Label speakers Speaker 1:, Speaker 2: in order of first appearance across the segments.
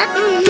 Speaker 1: Mm -hmm.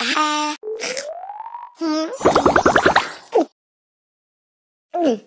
Speaker 1: 啊，嗯，嗯，